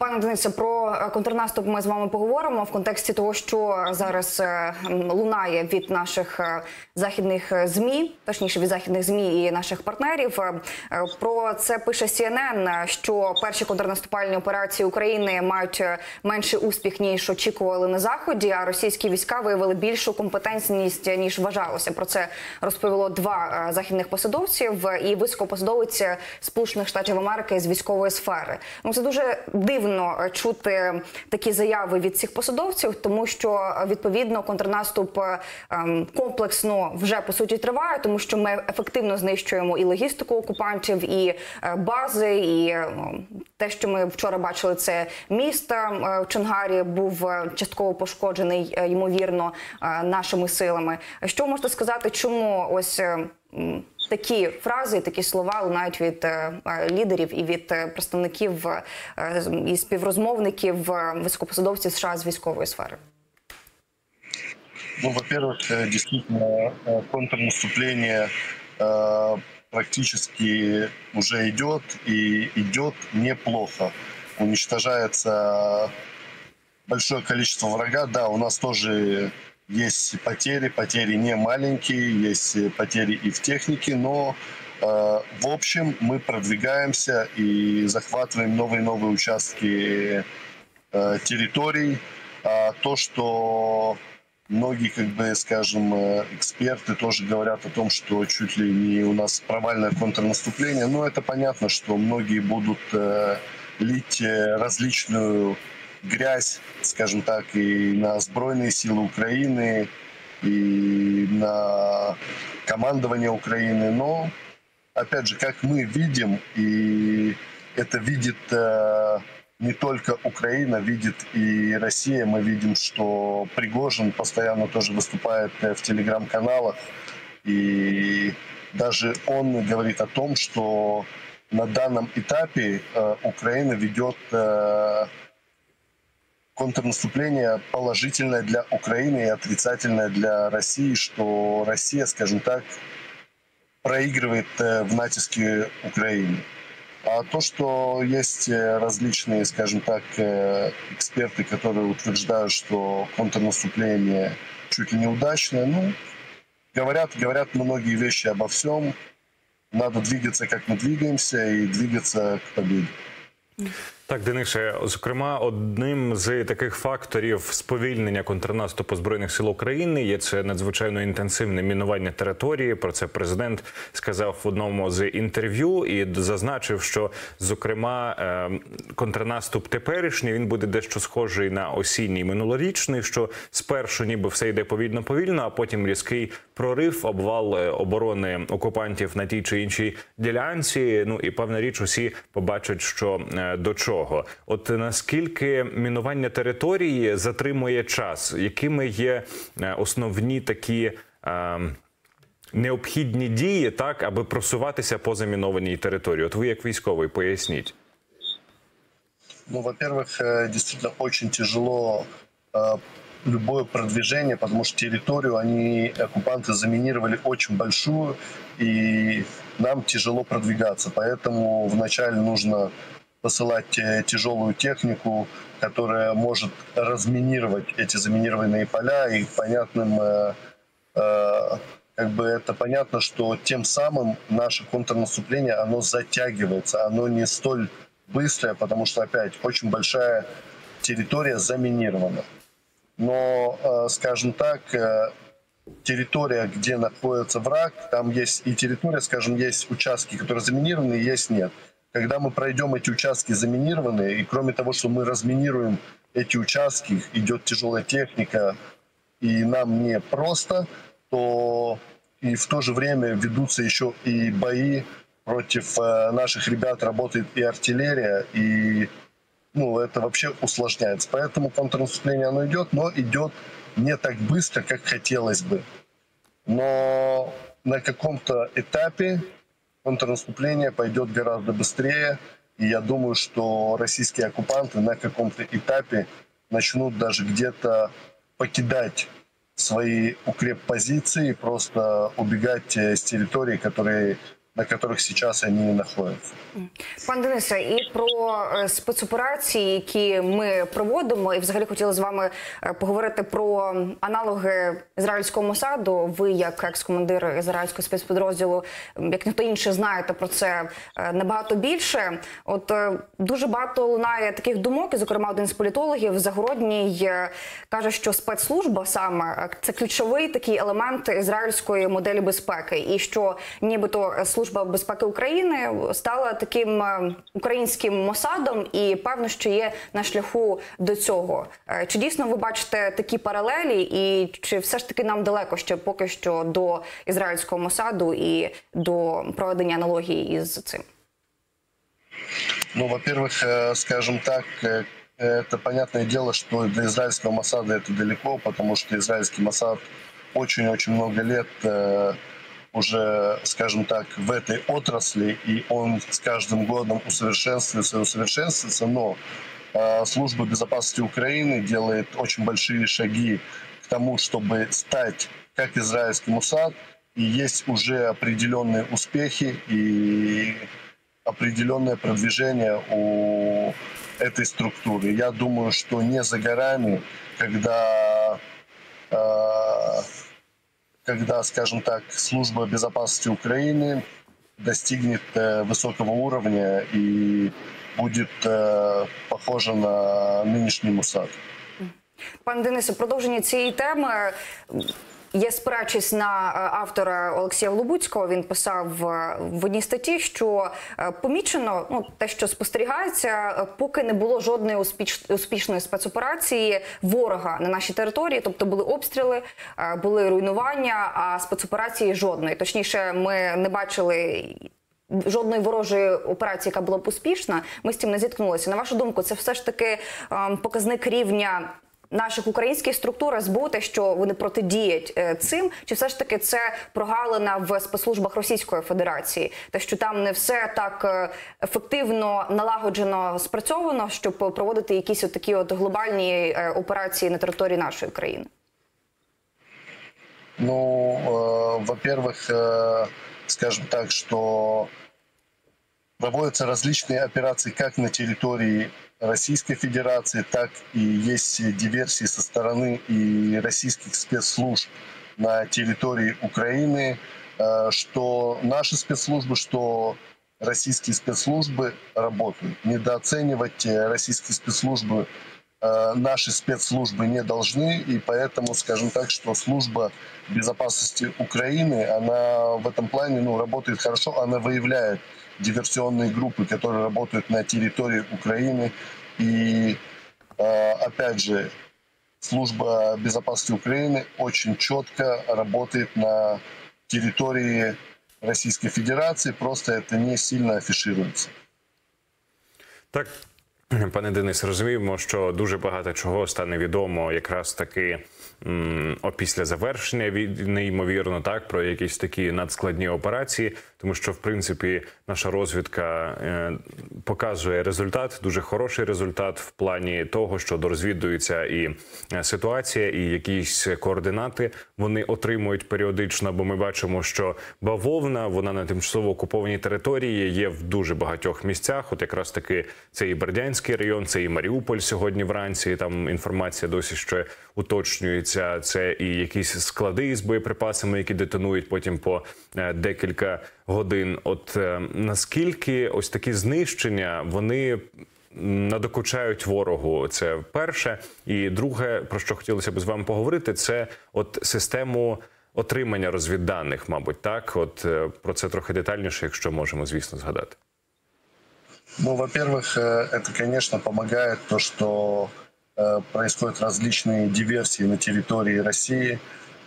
Пане Денисе, про е, контрнаступ ми з вами поговоримо в контексті того, що зараз е, лунає від наших е, західних змі, точніше від західних змі і наших партнерів. Про це пише CNN, що перші контрнаступальні операції України мають менший успіх ніж очікували на заході. А російські війська виявили більшу компетентність ніж вважалося. Про це розповіло два західних посадовців і високопосадовець Сполучених Штатів Америки з військової сфери. Ну це дуже дивно дивно е, чути такі заяви від цих посадовців, тому що е, відповідно контрнаступ е, ем, комплексно вже по суті триває, тому що ми ефективно знищуємо і логістику окупантів, і бази, і те, що ми вчора бачили, це міст в Чонгарі був частково пошкоджений ймовірно нашими силами. Що можете сказати, чому ось? такі фрази, такі слова лунають від лідерів і від представників і співрозмовників високопосадовців США з військової сфери? Ну, во-первых, э, действительно, э, контрнаступление э, практически уже идет и идет неплохо. Уничтожается большое количество врага. Да, у нас тоже есть потери, потери не маленькие, есть потери и в технике, но э, в общем мы продвигаемся и захватываем новые новые участки э, территорий. А то, что многие, как бы, скажем, э, эксперты тоже говорят о том, что чуть ли не у нас провальное контрнаступление, но это понятно, что многие будут лить различную грязь, скажем так, и на Збройные силы Украины, и на командование Украины. Но, опять же, как мы видим, и это видит э, не только Украина, видит и Россия. Мы видим, что Пригожин постоянно тоже выступает э, в телеграм-каналах. И даже он говорит о том, что на данном этапе э, Украина ведет э, контрнаступление положительное для Украины и отрицательное для России, что Россия, скажем так, проигрывает э, в натиске Украины. А то, что есть э, различные, скажем так, э, эксперты, которые утверждают, что контрнаступление чуть ли неудачное, ну, говорят, говорят многие вещи обо всем. Надо двигаться, как мы двигаемся, и двигаться к победе. Так, Денише, зокрема, одним з таких факторів сповільнення контрнаступу збройних сил України є це надзвичайно інтенсивне мінування території. Про це президент сказав в одному з інтерв'ю і зазначив, що зокрема ем, контрнаступ теперішній він буде дещо схожий на осінній минулорічний. Що спершу, ніби все йде повільно, повільно, а потім різкий прорив, обвал е, оборони окупантів на тій чи іншій ділянці. Ну і певна річ, усі побачать, що е, до чого цього. От наскільки мінування території затримує час, якими є е, основні такі е, необхідні дії, так аби просуватися по замінованій території? От ви як військовий поясніть. Ну, во-первых, э, действительно очень тяжело э, любое продвижение, потому что территорию они, оккупанты, заминировали очень большую, и нам тяжело продвигаться. Поэтому вначале нужно посылать э, тяжелую технику, которая может разминировать эти заминированные поля и понятным э, э, как бы это понятно, что тем самым наше контрнаступление, оно затягивается, оно не столь быстрое, потому что, опять, очень большая территория заминирована. Но, э, скажем так, э, территория, где находится враг, там есть и территория, скажем, есть участки, которые заминированы, есть нет когда мы пройдем эти участки заминированные, и кроме того, что мы разминируем эти участки, идет тяжелая техника, и нам не просто, то и в то же время ведутся еще и бои против э, наших ребят, работает и артиллерия, и ну, это вообще усложняется. Поэтому контрнаступление оно идет, но идет не так быстро, как хотелось бы. Но на каком-то этапе контрнаступление пойдет гораздо быстрее. И я думаю, что российские оккупанты на каком-то этапе начнут даже где-то покидать свои укреппозиции, просто убегать э, с территории, которые на которых сейчас они находятся. Пан Денисе, і про е, спецоперації, які ми проводимо, і взагалі хотіли з вами е, поговорити про аналоги ізраїльського Мосаду. Ви, як екс-командир ізраїльського спецпідрозділу, як ніхто інший, знаєте про це е, набагато більше. От дуже багато лунає таких думок, і, зокрема, один з політологів Загородній каже, що спецслужба саме це ключовий такий елемент ізраїльської моделі безпеки, і що нібито е, служба безпеки України стала таким е, українським мосадом, і певно, що є на шляху до цього. Е, Чи дійсно ви бачите такі паралелі, і чи все ж таки нам далеко ще поки що до ізраїльського мосаду і до проведення аналогії із цим? Ну, во-первых, э, скажем так, э, это понятное дело, что до израильского Масада это далеко, потому что израильский Масад очень-очень много лет э, уже, скажем так, в этой отрасли, и он с каждым годом усовершенствуется и усовершенствуется, но э, служба безопасности Украины делает очень большие шаги к тому, чтобы стать как израильский Мусад, и есть уже определенные успехи и определенное продвижение у этой структуры. Я думаю, что не за горами, когда, э, когда скажем так, служба безопасности Украины достигнет э, высокого уровня и будет э, похожа на нынешний МУСАД. Пане Денисе, продовження цієї теми. Є спираючись на е, автора Олексія Лубуцького, він писав е, в одній статті, що е, помічено ну те, що спостерігається, поки не було жодної успіш, успішної спецоперації ворога на нашій території, тобто були обстріли, були руйнування, а спецоперації жодної. Точніше, ми не бачили. Жодної ворожої операції, яка була б успішна, ми з цим не зіткнулися. На вашу думку, це все ж таки ем, показник рівня наших українських структур СБУ, те, що вони протидіють е, цим, чи все ж таки це прогалина в спецслужбах Російської Федерації, те, що там не все так е, ефективно налагоджено спрацьовано, щоб проводити якісь от такі от глобальні е, операції на території нашої країни? Ну, э, во-первых, э, скажем так, что проводятся различные операции как на территории Российской Федерации, так и есть диверсии со стороны и российских спецслужб на территории Украины, э, что наши спецслужбы, что российские спецслужбы работают. Недооценивать э, российские спецслужбы наши спецслужбы не должны, и поэтому, скажем так, что служба безопасности Украины, она в этом плане ну, работает хорошо, она выявляет диверсионные группы, которые работают на территории Украины. И э, опять же, служба безопасности Украины очень четко работает на территории Российской Федерации, просто это не сильно афишируется. Так, пане Денис, розуміємо, що дуже багато чого стане відомо якраз таки опісля завершення війни, ймовірно, так про якісь такі надскладні операції, тому що в принципі наша розвідка е, показує результат, дуже хороший результат в плані того, що дорозвідується і е, ситуація, і якісь координати вони отримують періодично. Бо ми бачимо, що бавовна вона на тимчасово окупованій території є в дуже багатьох місцях. От якраз таки це і Бердянський район, це і Маріуполь сьогодні вранці. Там інформація досі ще уточнюється. Це і якісь склади з боєприпасами, які детонують потім по е, декілька годин. От е, наскільки ось такі знищення вони надокучають ворогу. Це перше. І друге, про що хотілося б з вами поговорити, це от систему отримання розвідданих, мабуть, так. От е, про це трохи детальніше, якщо можемо, звісно, згадати. Ну, во-первых, э, это, конечно, помогает то, что э, происходят различные диверсии на территории России.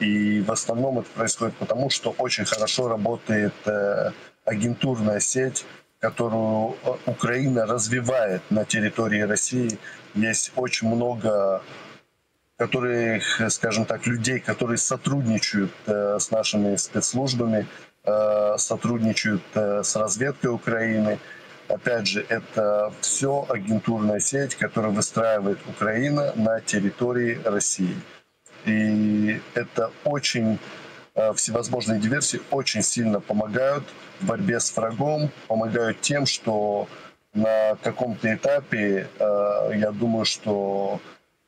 И в основном это происходит потому, что очень хорошо работает э, агентурная сеть, которую э, Украина развивает на территории России. Есть очень много которых, скажем так, людей, которые сотрудничают э, с нашими спецслужбами, сотрудничают с разведкой Украины. Опять же, это все агентурная сеть, которую выстраивает Украина на территории России. И это очень э, всевозможные диверсии очень сильно помогают в борьбе с врагом, помогают тем, что на каком-то этапе, э, я думаю, что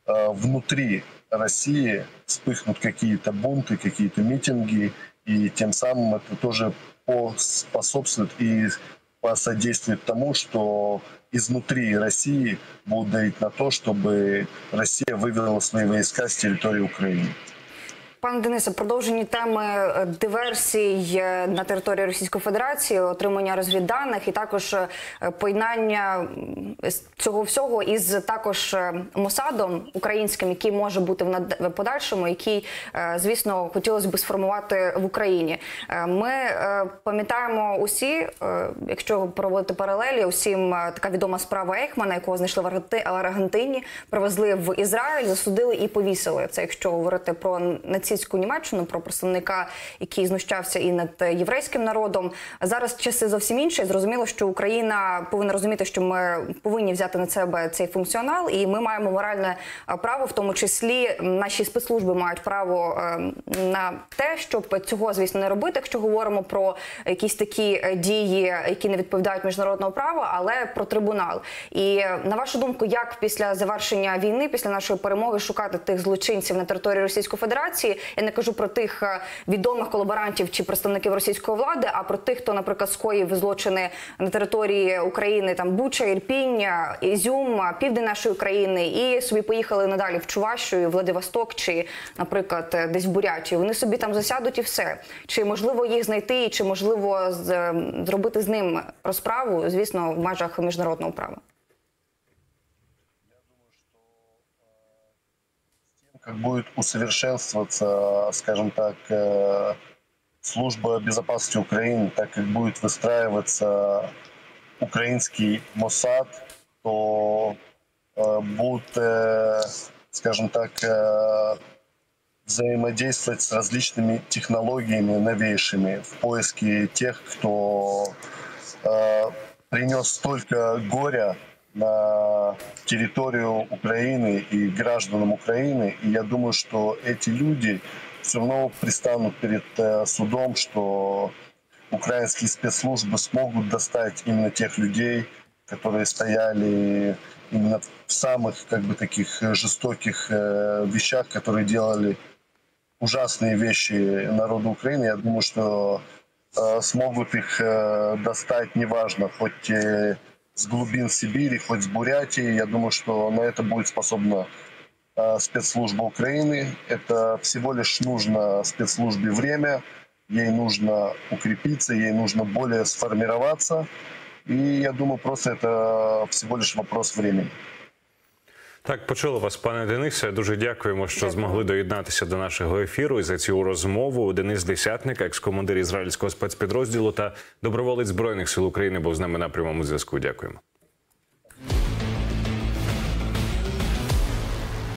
э, внутри России вспыхнут какие-то бунты, какие-то митинги, и тем самым это тоже поспособствует и посодействует тому, что изнутри России будут давить на то, чтобы Россия вывела свои войска с территории Украины. Пане Денисе, продовжені теми е, диверсій е, на території Російської Федерації, отримання розвідданих і також е, поєднання цього всього із також Мосадом українським, який може бути в подальшому, який, звісно, хотілося б сформувати в Україні. Ми пам'ятаємо усі, якщо проводити паралелі, усім така відома справа Ейхмана, якого знайшли в Аргенти- Аргентині, привезли в Ізраїль, засудили і повісили. Це якщо говорити про нацистську Німеччину, про представника, який знущався і над єврейським народом. Зараз часи зовсім інші. Зрозуміло, що Україна повинна розуміти, що ми повинні взяти на себе цей функціонал, і ми маємо моральне е, право, в тому числі наші спецслужби мають право е, на те, щоб цього, звісно, не робити, якщо говоримо про якісь такі е, дії, які не відповідають міжнародного права, але про трибунал. І на вашу думку, як після завершення війни, після нашої перемоги, шукати тих злочинців на території Російської Федерації? Я не кажу про тих е, відомих колаборантів чи представників російської влади, а про тих, хто, наприклад, скоїв злочини на території України, там Буча, Ірпінь, е, Ізюм, е, південь нашої країни, і собі поїхали надалі в Чувашію, Владивосток чи, наприклад, десь в Бурятію. Вони собі там засядуть і все. Чи можливо їх знайти, чи можливо зробити з ним розправу, звісно, в межах міжнародного права? Будет усовершенствоваться, скажем так, э, служба безопасности Украины, так как будет выстраиваться украинский МОСАД, то э, будут, э, скажем так, взаимодействовать с различными технологиями новейшими в поиске тех, кто принес столько горя на территорию Украины и гражданам Украины. И я думаю, что эти люди все равно пристанут перед э, судом, что украинские спецслужбы смогут достать именно тех людей, которые стояли именно в самых как бы таких э, жестоких э, вещах, которые делали ужасные вещи народу Украины. Я думаю, что смогут их достать, неважно, хоть с глубин Сибири, хоть с Бурятии. Я думаю, что на это будет способна э, спецслужба Украины. Это всего лишь нужно спецслужбе время, ей нужно укрепиться, ей нужно более сформироваться. И я думаю, просто это всего лишь вопрос времени. Так, почули вас, пане Денисе. Дуже дякуємо, що Дякую. змогли доєднатися до нашого ефіру і за цю розмову. Денис Десятник, екс-командир ізраїльського спецпідрозділу та доброволець збройних сил України, був з нами на прямому зв'язку. Дякуємо.